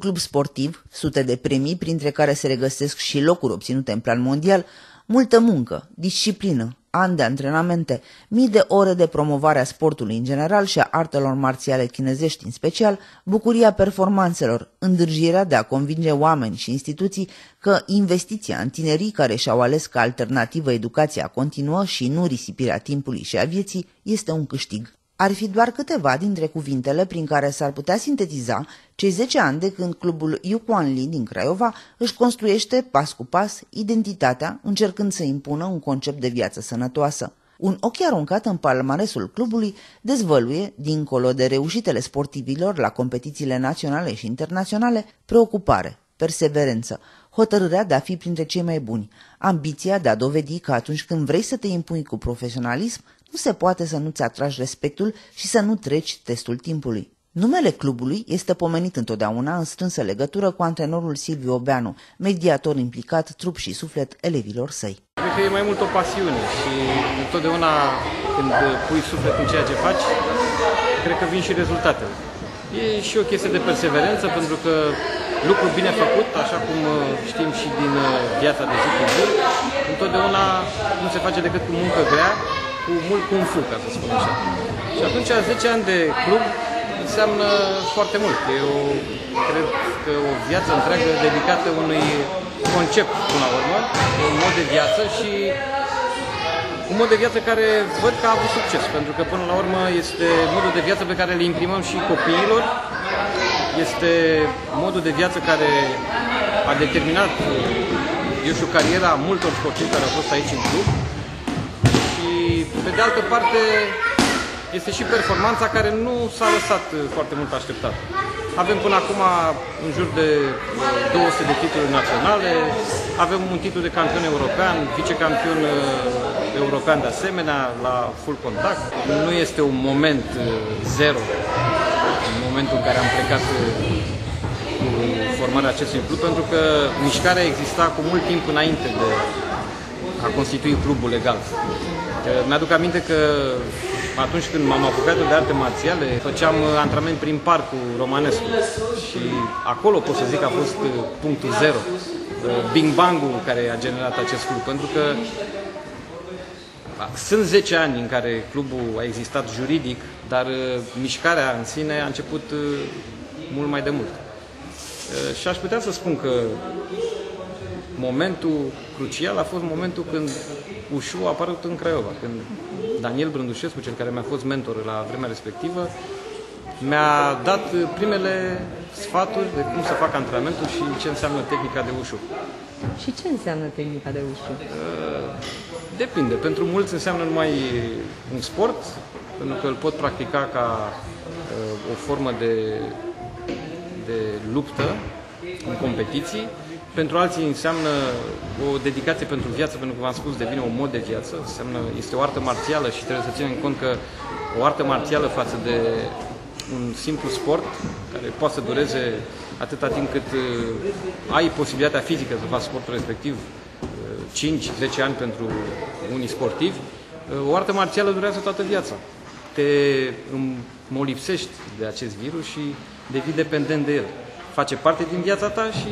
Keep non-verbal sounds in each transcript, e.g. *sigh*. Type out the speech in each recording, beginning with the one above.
Un club sportiv, sute de premii, printre care se regăsesc și locuri obținute în plan mondial, multă muncă, disciplină, ani de antrenamente, mii de ore de promovare a sportului în general și a artelor marțiale chinezești în special, bucuria performanțelor, îndârjirea de a convinge oameni și instituții că investiția în tinerii care și-au ales ca alternativă educația continuă și nu risipirea timpului și a vieții este un câștig ar fi doar câteva dintre cuvintele prin care s-ar putea sintetiza cei 10 ani de când clubul Yuquan Li din Craiova își construiește pas cu pas identitatea, încercând să impună un concept de viață sănătoasă. Un ochi aruncat în palmaresul clubului dezvăluie, dincolo de reușitele sportivilor la competițiile naționale și internaționale, preocupare, perseverență, hotărârea de a fi printre cei mai buni, ambiția de a dovedi că atunci când vrei să te impui cu profesionalism, nu se poate să nu-ți atragi respectul și să nu treci testul timpului. Numele clubului este pomenit întotdeauna în strânsă legătură cu antrenorul Silviu Obeanu, mediator implicat trup și suflet elevilor săi. Cred că e mai mult o pasiune și întotdeauna când pui suflet în ceea ce faci, cred că vin și rezultatele. E și o chestie de perseverență pentru că lucru bine făcut, așa cum uh, știm și din uh, viața de zi cu zi, întotdeauna nu se face decât cu muncă grea cu mult kung fu, ca să spun așa. Și atunci 10 ani de club înseamnă foarte mult. E o, cred că o viață întreagă dedicată unui concept până la urmă, un mod de viață și un mod de viață care văd că a avut succes, pentru că până la urmă este modul de viață pe care îl imprimăm și copiilor, este modul de viață care a determinat, eu știu, cariera multor sportivi care au fost aici în club pe de altă parte, este și performanța care nu s-a lăsat uh, foarte mult așteptat. Avem până acum în jur de 200 uh, de titluri naționale, avem un titlu de campion european, vicecampion uh, european de asemenea, la full contact. Nu este un moment zero în momentul în care am plecat cu formarea acestui club, pentru că mișcarea exista cu mult timp înainte de a constitui clubul legal. Mi-aduc aminte că atunci când m-am apucat de arte marțiale, făceam antrenament prin parcul romanescu. Și acolo pot să zic că a fost uh, punctul zero, uh, bing bang-ul care a generat acest club, pentru că sunt 10 ani în care clubul a existat juridic, dar uh, mișcarea în sine a început mult mai de mult. Și aș putea să spun că momentul crucial a fost momentul când Ușu a apărut în Craiova, când Daniel Brândușescu, cel care mi-a fost mentor la vremea respectivă, mi-a dat primele sfaturi de cum să fac antrenamentul și ce înseamnă tehnica de ușu. Și ce înseamnă tehnica de ușu? Uh, depinde. Pentru mulți înseamnă numai un sport, pentru că îl pot practica ca uh, o formă de, de luptă în competiții pentru alții înseamnă o dedicație pentru viață, pentru că v-am spus, devine un mod de viață, înseamnă, este o artă marțială și trebuie să ținem cont că o artă marțială față de un simplu sport, care poate să dureze atâta timp cât uh, ai posibilitatea fizică să faci sportul respectiv, uh, 5-10 ani pentru unii sportivi, uh, o artă marțială durează toată viața. Te molipsești de acest virus și devii dependent de el. Face parte din viața ta și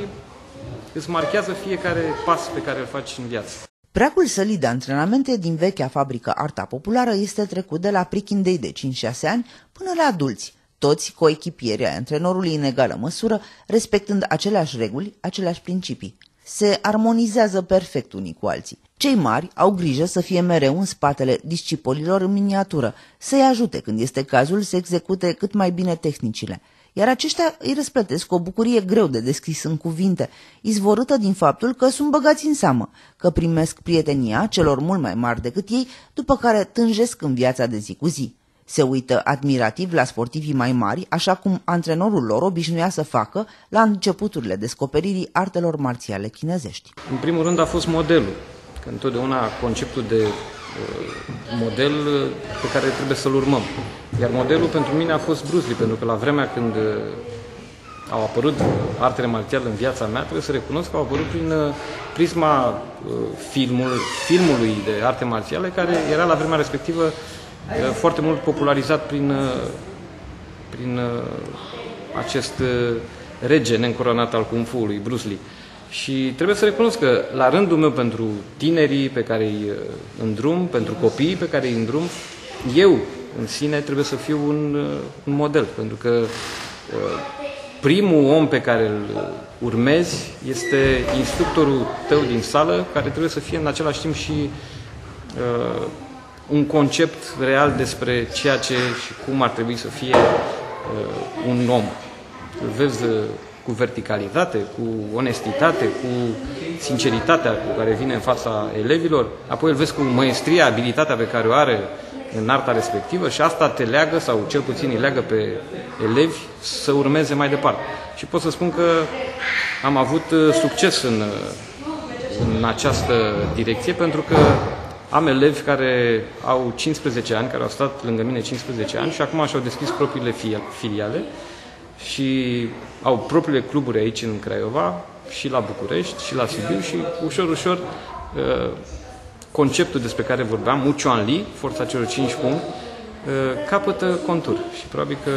îți marchează fiecare pas pe care îl faci în viață. Preacul sălit de antrenamente din vechea fabrică Arta Populară este trecut de la prichindei de 5-6 ani până la adulți, toți coechipieri ai antrenorului în egală măsură, respectând aceleași reguli, aceleași principii. Se armonizează perfect unii cu alții. Cei mari au grijă să fie mereu în spatele discipolilor în miniatură, să-i ajute când este cazul să execute cât mai bine tehnicile – iar aceștia îi răsplătesc cu o bucurie greu de descris în cuvinte, izvorâtă din faptul că sunt băgați în seamă, că primesc prietenia celor mult mai mari decât ei, după care tânjesc în viața de zi cu zi. Se uită admirativ la sportivii mai mari, așa cum antrenorul lor obișnuia să facă la începuturile descoperirii artelor marțiale chinezești. În primul rând a fost modelul, că întotdeauna conceptul de Uh, model uh, pe care trebuie să-l urmăm. Iar modelul pentru mine a fost Bruce Lee, pentru că la vremea când uh, au apărut artele marțiale în viața mea, trebuie să recunosc că au apărut prin prisma filmul, filmului de arte marțiale, care era la vremea respectivă foarte mult popularizat prin, prin acest rege neîncoronat al Kung Fu-ului, Bruce Lee. Și trebuie să recunosc că, la rândul meu, pentru tinerii pe care îi uh, îndrum, pentru copiii pe care îi îndrum, eu, în sine, trebuie să fiu un, uh, un model, pentru că uh, primul om pe care îl urmezi este instructorul tău din sală, care trebuie să fie în același timp și uh, un concept real despre ceea ce și cum ar trebui să fie uh, un om. Îl vezi uh, cu verticalitate, cu onestitate, cu sinceritatea cu care vine în fața elevilor, apoi îl vezi cu măestria, abilitatea pe care o are în arta respectivă și asta te leagă, sau cel puțin îi leagă pe elevi, să urmeze mai departe. Și pot să spun că am avut uh, succes în, uh, în această direcție, pentru că am elevi care au 15 ani, care au stat lângă mine 15 ani și acum și-au deschis propriile filiale și au propriile cluburi aici în Craiova, și la București, și la Sibiu și ușor, ușor uh, conceptul despre care vorbeam, Mu Chuan Li, forța celor 5 puncti, capătă contur și probabil că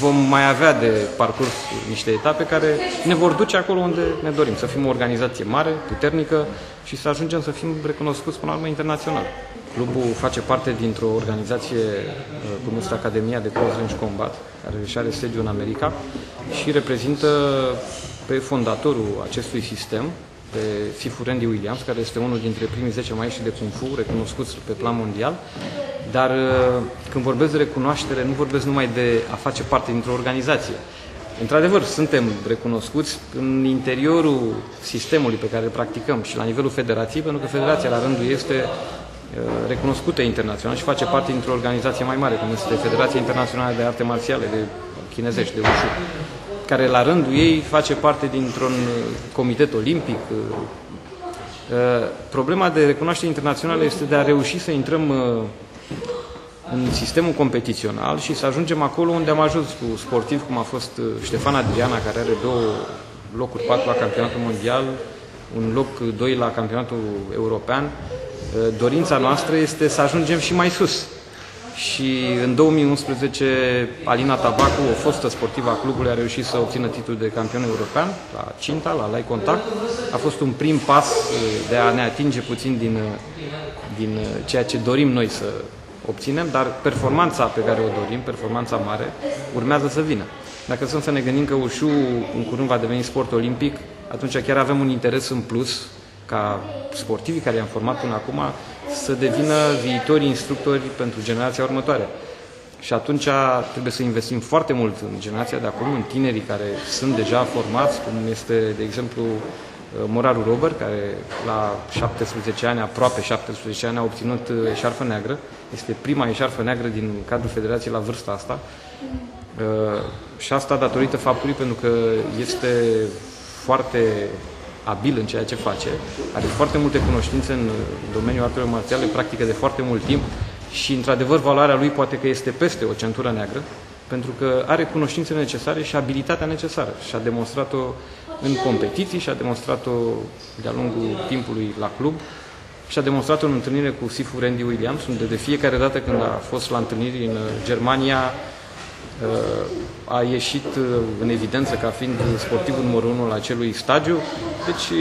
vom mai avea de parcurs niște etape care ne vor duce acolo unde ne dorim, să fim o organizație mare, puternică și să ajungem să fim recunoscuți până la urmă internațional. Clubul face parte dintr-o organizație uh, cum este Academia de Close Range Combat, care își are sediu în America și reprezintă pe fondatorul acestui sistem, pe Sifu Randy Williams, care este unul dintre primii 10 maestri de Kung Fu recunoscuți pe plan mondial dar uh, când vorbesc de recunoaștere, nu vorbesc numai de a face parte dintr-o organizație. Într-adevăr, suntem recunoscuți în interiorul sistemului pe care îl practicăm și la nivelul federației, pentru că federația la rândul este uh, recunoscută internațional și face parte dintr-o organizație mai mare, cum este Federația Internațională de Arte Marțiale, de chinezești, de Wushu, care la rândul ei face parte dintr-un comitet olimpic. Uh, problema de recunoaștere internațională este de a reuși să intrăm în sistemul competițional și să ajungem acolo unde am ajuns cu sportivi cum a fost uh, Ștefan Adriana, care are două locuri patru la campionatul mondial, un loc doi la campionatul european. Uh, dorința noastră este să ajungem și mai sus. Și în 2011 Alina Tabacu, o fostă sportivă a clubului, a reușit să obțină titlul de campion european la Cinta, la Lai Contact. A fost un prim pas uh, de a ne atinge puțin din, din ceea ce dorim noi să obținem, dar performanța pe care o dorim, performanța mare, urmează să vină. Dacă sunt să ne gândim că ușu în curând va deveni sport olimpic, atunci chiar avem un interes în plus ca sportivii care i-am format până acum să devină viitori instructori pentru generația următoare. Și atunci trebuie să investim foarte mult în generația de acum, în tinerii care sunt deja formați, cum este, de exemplu, Uh, Moraru Robert, care la 17 ani, aproape 17 ani, a obținut uh, eșarfă neagră. Este prima eșarfă neagră din cadrul federației la vârsta asta. Uh, și asta datorită faptului pentru că este foarte abil în ceea ce face, are foarte multe cunoștințe în domeniul artelor marțiale, practică de foarte mult timp și, într-adevăr, valoarea lui poate că este peste o centură neagră, pentru că are cunoștințele necesare și abilitatea necesară. Și a demonstrat-o în competiții și a demonstrat-o de-a lungul timpului la club. Și a demonstrat-o în întâlnire cu Sifu Randy Williams, unde de fiecare dată când a fost la întâlniri în Germania uh, a ieșit uh, în evidență ca fiind sportivul numărul unu la acelui stagiu. Deci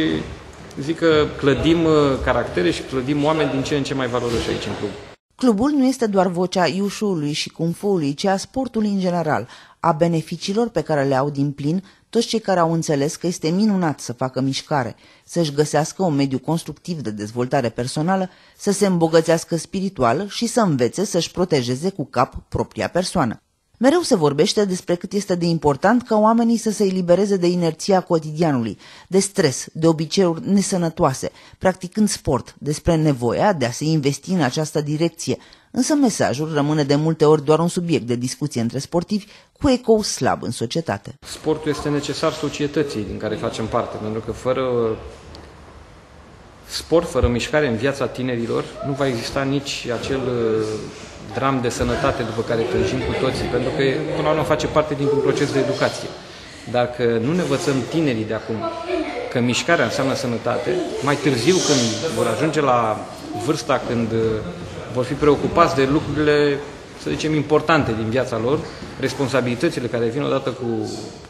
zic că clădim uh, caractere și clădim oameni din ce în ce mai valoroși aici în club. Clubul nu este doar vocea iușului și cumfului, ci a sportului în general, a beneficiilor pe care le au din plin toți cei care au înțeles că este minunat să facă mișcare, să-și găsească un mediu constructiv de dezvoltare personală, să se îmbogățească spiritual și să învețe să-și protejeze cu cap propria persoană. Mereu se vorbește despre cât este de important ca oamenii să se elibereze de inerția cotidianului, de stres, de obiceiuri nesănătoase, practicând sport, despre nevoia de a se investi în această direcție, însă mesajul rămâne de multe ori doar un subiect de discuție între sportivi cu ecou slab în societate. Sportul este necesar societății din care facem parte, pentru că fără sport, fără mișcare în viața tinerilor, nu va exista nici acel dram de sănătate după care tânjim cu toții, pentru că până la urmă face parte dintr-un proces de educație. Dacă nu ne învățăm tinerii de acum că mișcarea înseamnă sănătate, mai târziu când vor ajunge la vârsta când uh, vor fi preocupați de lucrurile să zicem, importante din viața lor, responsabilitățile care vin odată cu,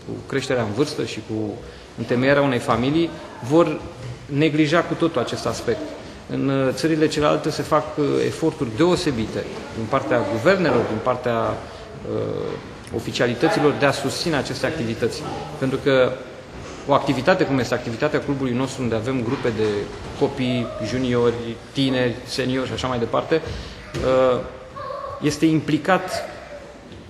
cu creșterea în vârstă și cu întemeierea unei familii, vor neglija cu totul acest aspect. În uh, țările celelalte se fac uh, eforturi deosebite din partea guvernelor, din partea uh, oficialităților de a susține aceste activități. Pentru că o activitate cum este activitatea clubului nostru, unde avem grupe de copii, juniori, tineri, seniori și așa mai departe, uh, este implicat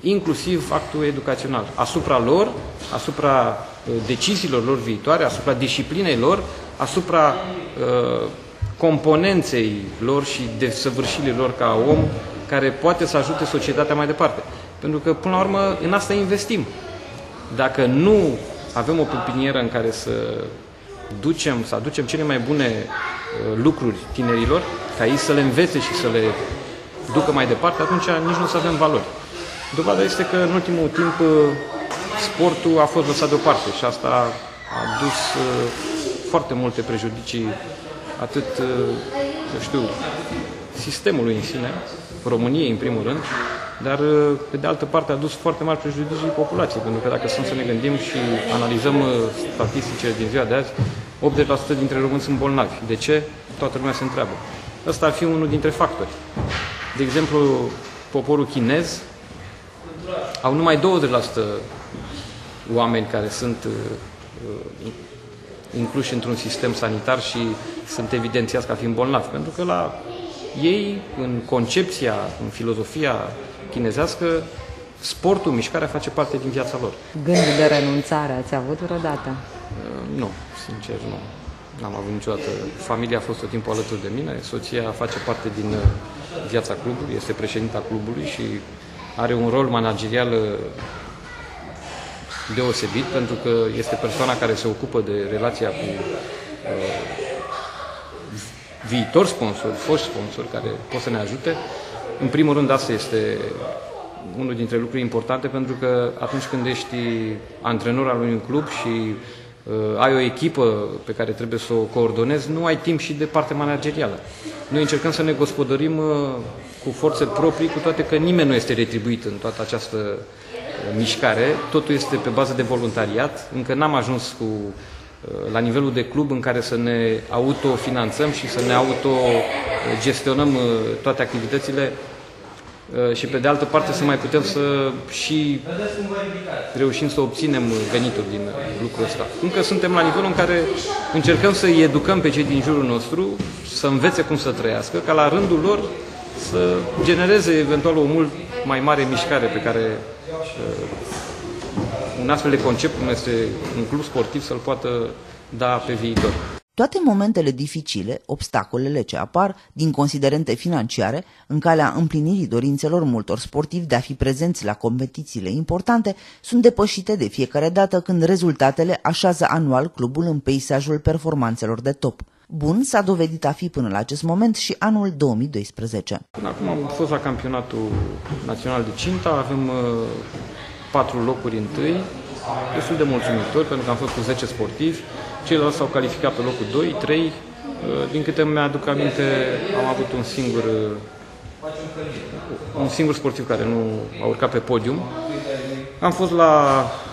inclusiv actul educațional asupra lor, asupra deciziilor lor viitoare, asupra disciplinei lor, asupra uh, componenței lor și desăvârșirii lor ca om care poate să ajute societatea mai departe. Pentru că, până la urmă, în asta investim. Dacă nu avem o pepinieră în care să ducem, să aducem cele mai bune uh, lucruri tinerilor, ca ei să le învețe și să le ducă mai departe, atunci nici nu o să avem valori. Dovada este că în ultimul timp uh, sportul a fost lăsat deoparte și asta a dus uh, foarte multe prejudicii atât, eu știu, sistemului în sine, României în primul rând, dar pe de altă parte a dus foarte mari prejudicii populației, pentru că dacă sunt să ne gândim și analizăm statisticile din ziua de azi, 80% dintre români sunt bolnavi. De ce? Toată lumea se întreabă. Ăsta ar fi unul dintre factori. De exemplu, poporul chinez au numai 20% oameni care sunt uh, incluși într-un sistem sanitar și sunt evidențiați ca fiind bolnavi. Pentru că la ei, în concepția, în filozofia chinezească, sportul, mișcarea face parte din viața lor. Gândul de renunțare ați avut vreodată? Uh, nu, sincer nu. N-am avut niciodată. Familia a fost tot timpul alături de mine, soția face parte din uh, viața clubului, este președinta clubului și are un rol managerial uh, deosebit pentru că este persoana care se ocupă de relația cu uh, viitor sponsor, foști sponsor care pot să ne ajute. În primul rând asta este unul dintre lucruri importante pentru că atunci când ești antrenor al unui club și uh, ai o echipă pe care trebuie să o coordonezi, nu ai timp și de parte managerială. Noi încercăm să ne gospodărim uh, cu forțe proprii, cu toate că nimeni nu este retribuit în toată această uh, mișcare, totul este pe bază de voluntariat, încă n-am ajuns cu, uh, la nivelul de club în care să ne autofinanțăm și să ne autogestionăm uh, toate activitățile. Uh, și pe de altă parte să mai putem să și reușim să obținem venituri din lucrul ăsta. Încă suntem la nivelul în care încercăm să-i educăm pe cei din jurul nostru, să învețe cum să trăiască, ca la rândul lor să genereze eventual o mult mai mare mișcare pe care uh, un astfel de concept, cum este un club sportiv, să-l poată da pe viitor. Toate momentele dificile, obstacolele ce apar din considerente financiare în calea împlinirii dorințelor multor sportivi de a fi prezenți la competițiile importante sunt depășite de fiecare dată când rezultatele așează anual clubul în peisajul performanțelor de top. Bun s-a dovedit a fi până la acest moment și anul 2012. Până acum am fost la campionatul național de Cinta, avem uh, patru locuri întâi, destul de mulțumitor pentru că am fost cu 10 sportivi, Ceilalți s-au calificat pe locul 2, 3. Uh, din câte mi-aduc aminte, am avut un singur, uh, un singur sportiv care nu a urcat pe podium. Am fost la uh,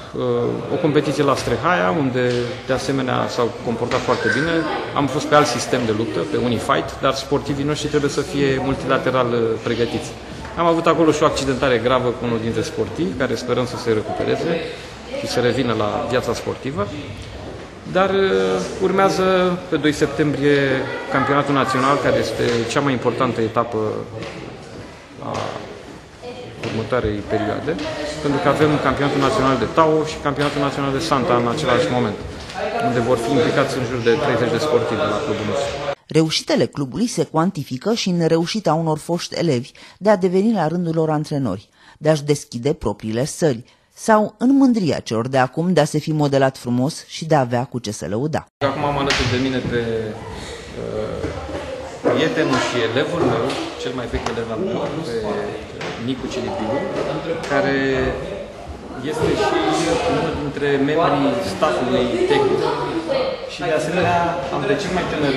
o competiție la Strehaia, unde de asemenea s-au comportat foarte bine. Am fost pe alt sistem de luptă, pe Unifight, dar sportivii noștri trebuie să fie multilateral pregătiți. Am avut acolo și o accidentare gravă cu unul dintre sportivi, care sperăm să se recupereze și să revină la viața sportivă. Dar uh, urmează pe 2 septembrie campionatul național, care este cea mai importantă etapă a următoarei perioade, pentru că avem campionatul național de Tao și campionatul național de Santa în același moment, unde vor fi implicați în jur de 30 de sportivi de la clubul nostru. Reușitele clubului se cuantifică și în reușita unor foști elevi de a deveni la rândul lor antrenori, de a-și deschide propriile săli, sau în mândria celor de acum de a se fi modelat frumos și de a avea cu ce să lăuda. Acum am alături de mine pe uh, prietenul și elevul meu, cel mai vechi elev al meu, pe Nicu Cilipiu, care este și unul dintre membrii staffului tehnic și de asemenea am de cel mai tânăr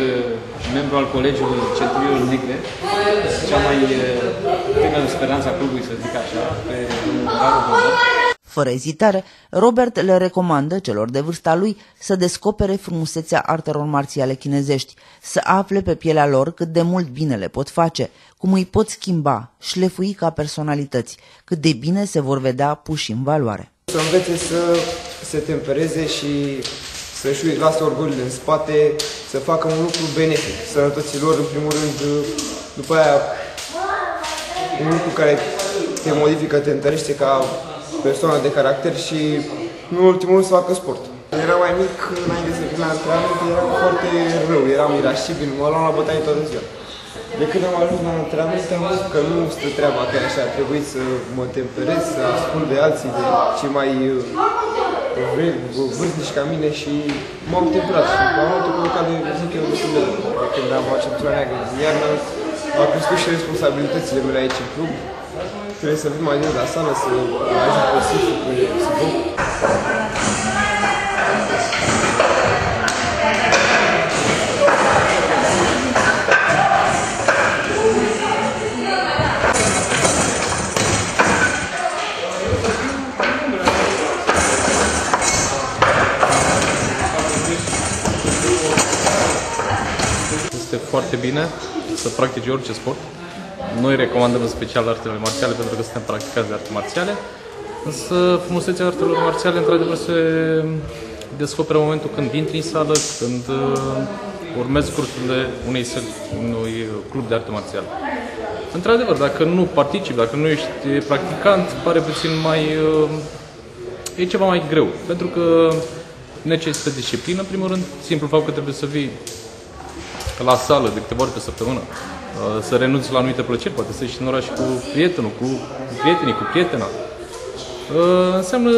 membru al colegiului Centurionul Negre, cea mai tânără speranță a clubului, să zic așa, pe domnul fără ezitare, Robert le recomandă celor de vârsta lui să descopere frumusețea artelor marțiale chinezești, să afle pe pielea lor cât de mult bine le pot face, cum îi pot schimba, șlefui ca personalități, cât de bine se vor vedea puși în valoare. Să învețe să se tempereze și să-și lasă orgolile în spate, să facă un lucru benefic sănătății lor, în primul rând, după aia un lucru care te modifică, te întărește ca persoană de caracter și, în ultimul să facă sport. Era mai mic, înainte să vin la antrenament, era foarte rău, eram irascibil, mă luam la bătaie toată ziua. De când am ajuns la antrenament, am văzut că nu stă treaba chiar așa, a trebuit să mă temperez, să ascult de alții, de cei mai uh, vârstnici ca mine și m-am temperat și am luat o care, zic eu, destul de de când am acceptat neagră din iarnă, au crescut și responsabilitățile mele aici în club, Trebuie să vin mai des la sală, să ajut pe Sifu, pe Sifu. Este foarte bine să practici orice sport, noi recomandăm în special artele marțiale pentru că suntem practicați de arte marțiale, însă frumusețea artelor marțiale într-adevăr se descoperă în momentul când intri în sală, când uh, urmezi cursurile unei, unui club de arte marțiale. Într-adevăr, dacă nu participi, dacă nu ești practicant, pare puțin mai... Uh, e ceva mai greu, pentru că necesită disciplină, în primul rând, simplu fapt că trebuie să vii la sală de câteva ori pe săptămână, Uh, să renunți la anumite plăceri, poate să ieși în oraș cu prietenul, cu prietenii, cu prietena. Uh, înseamnă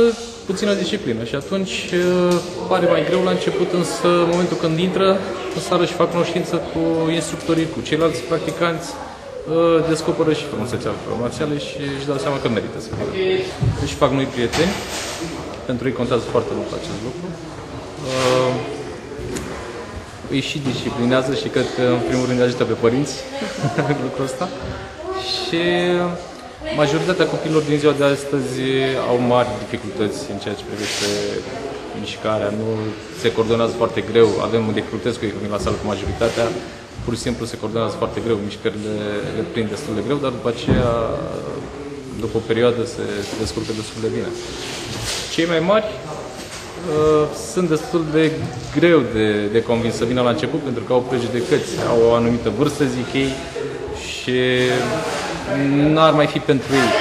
puțină disciplină și atunci uh, pare mai greu la început, însă în momentul când intră în sală și fac cunoștință cu instructorii, cu ceilalți practicanți, descoperă și frumusețea marțiale și își dau seama că merită să vină. Deci fac noi prieteni, pentru ei contează foarte mult acest lucru îi și disciplinează și cred că în primul rând ajută pe părinți *laughs* lucrul ăsta. Și majoritatea copiilor din ziua de astăzi au mari dificultăți în ceea ce privește mișcarea, nu se coordonează foarte greu, avem dificultăți cu ei când la sală cu majoritatea, pur și simplu se coordonează foarte greu, mișcările le prind destul de greu, dar după aceea, după o perioadă, se, se descurcă destul de bine. Cei mai mari Uh, sunt destul de greu de, de convins să vină la început pentru că au prejudecăți, au o anumită vârstă, zic ei, și n-ar mai fi pentru ei,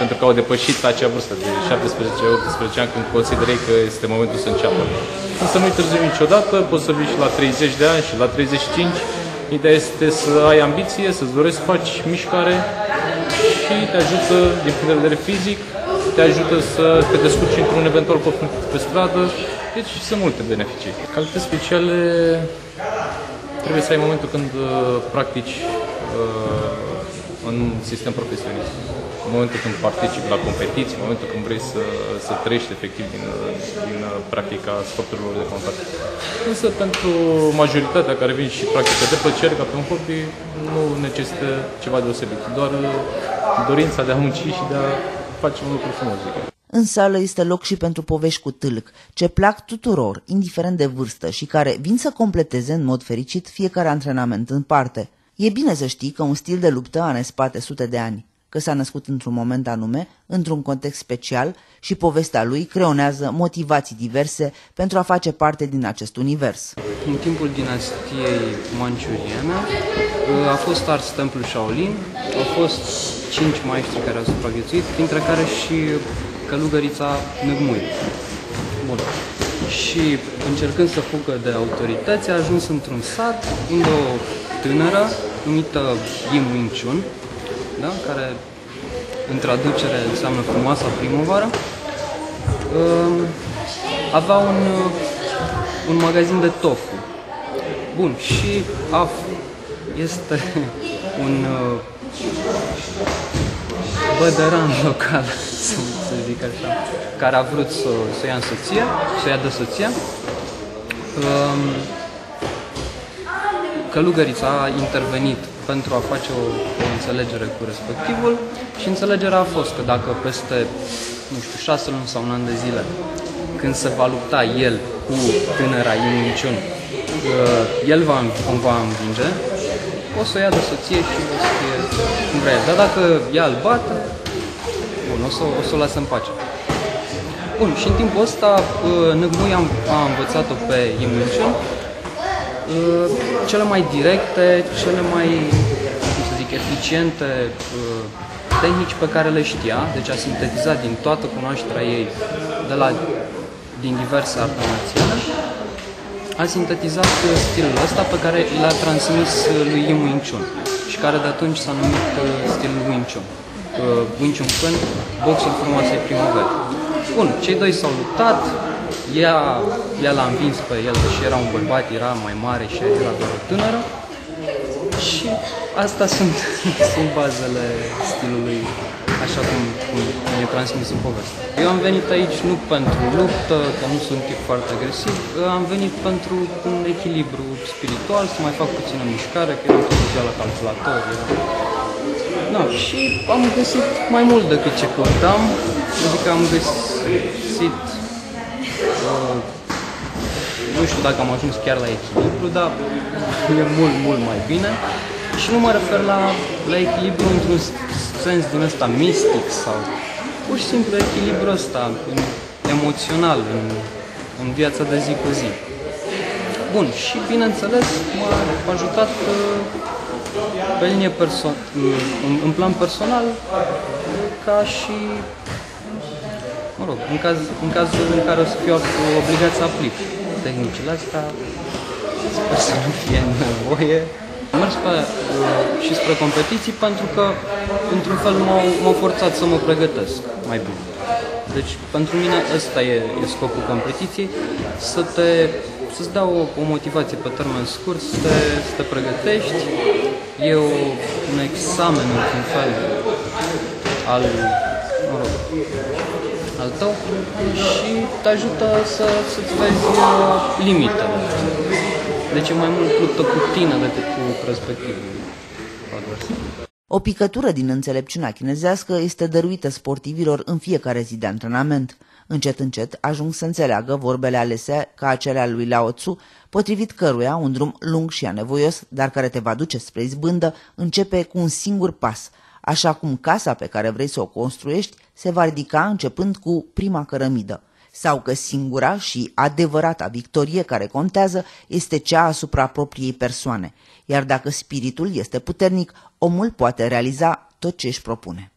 pentru că au depășit acea vârstă de 17-18 ani când considerei că este momentul să înceapă. Însă nu-i târziu niciodată, poți să vii și la 30 de ani și la 35. Ideea este să ai ambiție, să-ți dorești să faci mișcare și te ajută din punct de vedere fizic te ajută să te descurci într-un eventual conflict pe stradă, deci sunt multe beneficii. Calități speciale trebuie să ai momentul când uh, practici uh, în sistem profesionist. În momentul când participi la competiții, în momentul când vrei să, să trăiești efectiv din, din uh, practica sporturilor de contact. Însă pentru majoritatea care vin și practică de plăcere ca pe un hobby, nu necesită ceva deosebit, doar dorința de a munci și de a facem un lucru frumos, zic În sală este loc și pentru povești cu tâlc, ce plac tuturor, indiferent de vârstă și care vin să completeze în mod fericit fiecare antrenament în parte. E bine să știi că un stil de luptă are în spate sute de ani, că s-a născut într-un moment anume, într-un context special și povestea lui creonează motivații diverse pentru a face parte din acest univers. În timpul dinastiei manciuriene a fost ars templul Shaolin, au fost cinci maestri care au supraviețuit, printre care și călugărița Năgmui. Bun. Și încercând să fugă de autorități, a ajuns într-un sat unde o tânără numită Yim Wing Chun, da? care în traducere înseamnă frumoasa primăvară, um, avea un, un magazin de tofu. Bun, și af este *laughs* un uh, bădăran local, *laughs* să, să zic așa, care a vrut să, să ia în soție, să ia de soție Um, Călugărița a intervenit pentru a face o, o înțelegere cu respectivul și înțelegerea a fost că dacă peste, nu știu, șase luni sau un an de zile, când se va lupta el cu tânăra Iminciun, uh, el va, o va învinge, o să o ia de soție și o să fie cum vrea Dar dacă ea îl bate, bun, o să, o să o lasă în pace. Bun, și în timpul ăsta uh, Năgmui a, a învățat-o pe Iminciun uh, cele mai directe, cele mai, cum să zic, eficiente uh, tehnici pe care le știa, deci a sintetizat din toată cunoașterea ei de la, din diverse arte marțiale, a sintetizat stilul ăsta pe care l-a transmis lui Yim Wing Chun și care de atunci s-a numit stilul Wing Chun. Wing Chun Fen, boxul frumoasei primăveri. Bun, cei doi s-au luptat, ea, ea l-a învins pe el, deși era un bărbat, era mai mare și ea era doar o tânără. Și asta sunt, *laughs* sunt bazele stilului, așa cum, cum e transmis în poveste. Eu am venit aici nu pentru luptă, că nu sunt tip foarte agresiv, am venit pentru un echilibru spiritual, să mai fac puțină mișcare, că eram tot ziua la calculator. Era... No, și am găsit mai mult decât ce căutam, adică am găsit uh, nu știu dacă am ajuns chiar la echilibru, dar e mult, mult mai bine. Și nu mă refer la, la echilibru într-un sens din ăsta mistic sau pur și simplu echilibru ăsta emoțional în, în viața de zi cu zi. Bun, și bineînțeles m-a ajutat uh, pe linie perso- în, în plan personal ca și mă rog, în, caz, în cazul în care o să fiu obligat să aplic tehnicile astea, sper să nu fie nevoie. Am mers pe, uh, și spre competiții pentru că, într-un fel, m-au, forțat să mă pregătesc mai bine. Deci, pentru mine ăsta e, e scopul competiției, să te, să-ți dau o, o motivație pe termen scurt, să te, să te pregătești. E o, un examen, într-un fel, al, mă rog, al tău și te ajută să, să-ți vezi uh, limitele. Deci e mai mult luptă cu tine decât cu respectivul O picătură din înțelepciunea chinezească este dăruită sportivilor în fiecare zi de antrenament. Încet, încet ajung să înțeleagă vorbele alese ca acelea lui Lao Tzu, potrivit căruia un drum lung și anevoios, dar care te va duce spre izbândă, începe cu un singur pas – așa cum casa pe care vrei să o construiești se va ridica începând cu prima cărămidă, sau că singura și adevărata victorie care contează este cea asupra propriei persoane, iar dacă spiritul este puternic, omul poate realiza tot ce își propune.